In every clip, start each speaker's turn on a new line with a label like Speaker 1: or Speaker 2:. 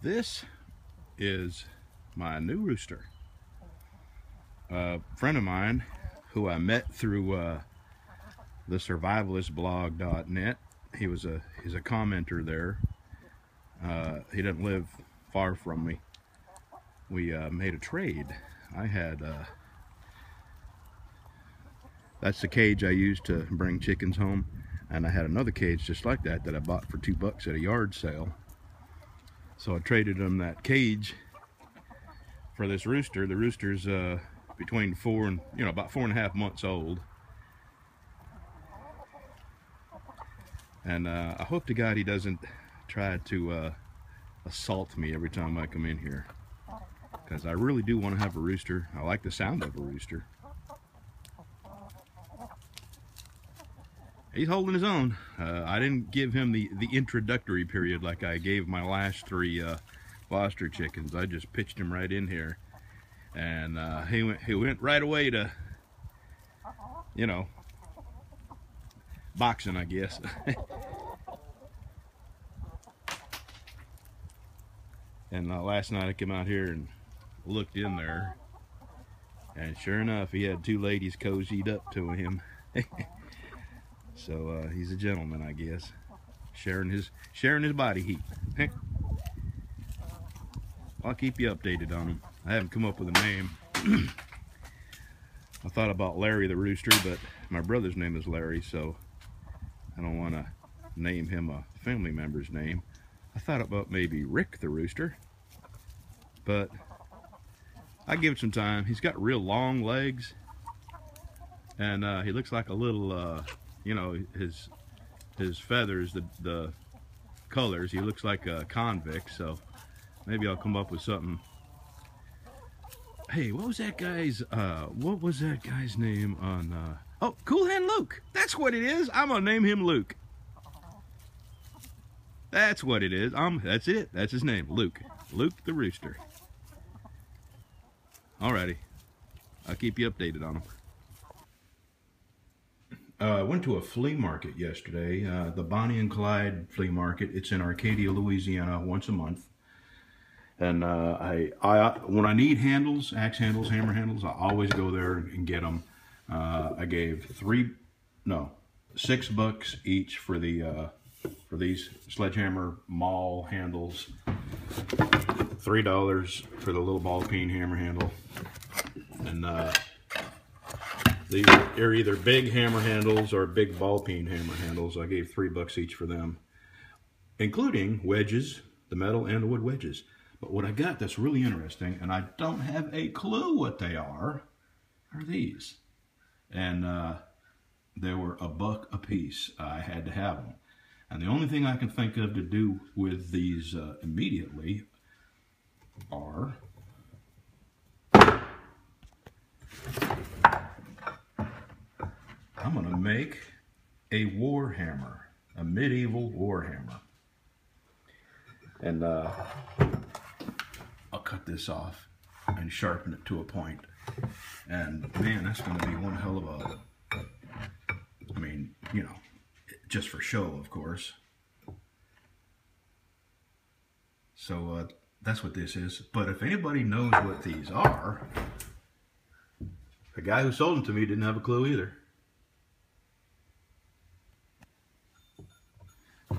Speaker 1: This is my new rooster. A friend of mine who I met through uh, the survivalistblog.net. He was a he's a commenter there. Uh, he doesn't live far from me. We uh, made a trade. I had uh, that's the cage I used to bring chickens home, and I had another cage just like that that I bought for two bucks at a yard sale. So I traded him that cage for this rooster. The rooster's uh, between four and, you know, about four and a half months old. And uh, I hope to God he doesn't try to uh, assault me every time I come in here. Because I really do want to have a rooster. I like the sound of a rooster. He's holding his own. Uh, I didn't give him the, the introductory period like I gave my last three uh, Foster chickens. I just pitched him right in here. And uh, he, went, he went right away to, you know, boxing, I guess. and uh, last night I came out here and looked in there. And sure enough, he had two ladies cozied up to him. so uh, he's a gentleman, I guess. Sharing his sharing his body heat. I'll keep you updated on him. I haven't come up with a name. I thought about Larry the Rooster, but my brother's name is Larry, so I don't want to name him a family member's name. I thought about maybe Rick the Rooster, but I give it some time. He's got real long legs, and uh, he looks like a little, uh, you know, his his feathers, the the colors. He looks like a convict, so maybe I'll come up with something. Hey, what was that guy's? Uh, what was that guy's name on? Uh, oh, Cool Hand Luke. That's what it is. I'm gonna name him Luke. That's what it is. Um, that's it. That's his name, Luke. Luke the Rooster. Alrighty. I'll keep you updated on him. Uh, I went to a flea market yesterday, uh, the Bonnie and Clyde flea market. It's in Arcadia, Louisiana, once a month. And uh, I, I, when I need handles, axe handles, hammer handles, I always go there and get them. Uh, I gave three, no, six bucks each for the uh, for these sledgehammer maul handles. Three dollars for the little ball peen hammer handle, and uh, these are either big hammer handles or big ball peen hammer handles. I gave three bucks each for them, including wedges, the metal and the wood wedges. But what I got that's really interesting, and I don't have a clue what they are, are these. And uh, they were a buck a piece. I had to have them. And the only thing I can think of to do with these uh, immediately are I'm going to make a war hammer, a medieval war hammer. And uh, I'll cut this off and sharpen it to a point. And man, that's going to be one hell of a, I mean, you know, just for show, of course. So uh, that's what this is. But if anybody knows what these are, the guy who sold them to me didn't have a clue either.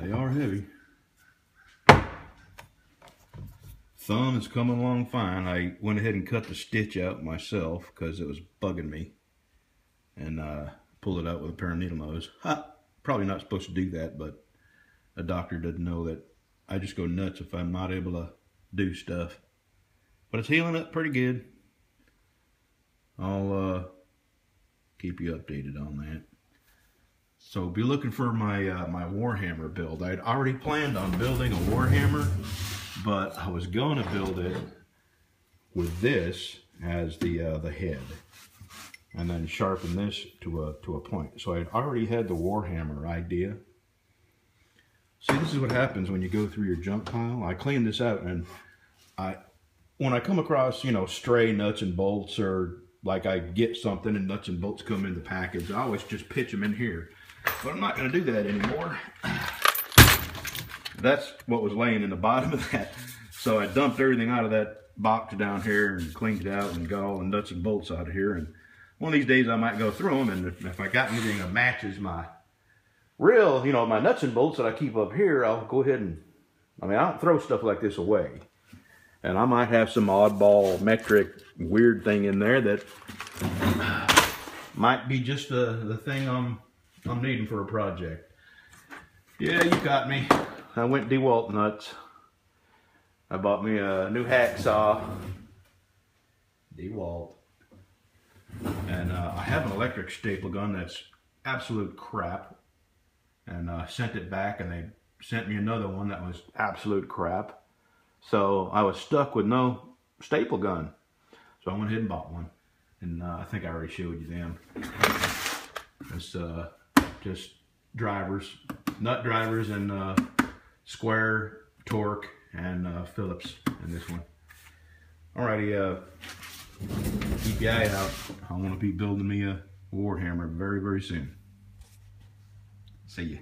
Speaker 1: They are heavy. Thumb is coming along fine. I went ahead and cut the stitch out myself because it was bugging me. And uh, pulled it out with a pair of needle nose. Ha! Probably not supposed to do that, but a doctor doesn't know that I just go nuts if I'm not able to do stuff. But it's healing up pretty good. I'll uh, keep you updated on that. So be looking for my uh, my Warhammer build. I'd already planned on building a Warhammer, but I was going to build it with this as the uh, the head, and then sharpen this to a to a point. So I'd already had the Warhammer idea. See, this is what happens when you go through your junk pile. I cleaned this out, and I when I come across you know stray nuts and bolts or like I get something and nuts and bolts come in the package, I always just pitch them in here. But I'm not going to do that anymore. That's what was laying in the bottom of that So I dumped everything out of that box down here and cleaned it out and got all the nuts and bolts out of here. And one of these days I might go through them and if, if I got anything that matches my real, you know, my nuts and bolts that I keep up here, I'll go ahead and, I mean, I don't throw stuff like this away. And I might have some oddball metric weird thing in there that might be just the, the thing I'm, I'm needing for a project. Yeah, you got me. I went DeWalt nuts. I bought me a new hacksaw. DeWalt. And uh, I have an electric staple gun that's absolute crap. And uh, sent it back and they sent me another one that was absolute crap. So I was stuck with no staple gun. So I went ahead and bought one. And uh, I think I already showed you them. It's uh, just drivers, nut drivers and uh, square Torx and uh, Phillips in this one. Alrighty, uh, keep your eye out. I want to be building me a Warhammer very, very soon. See you.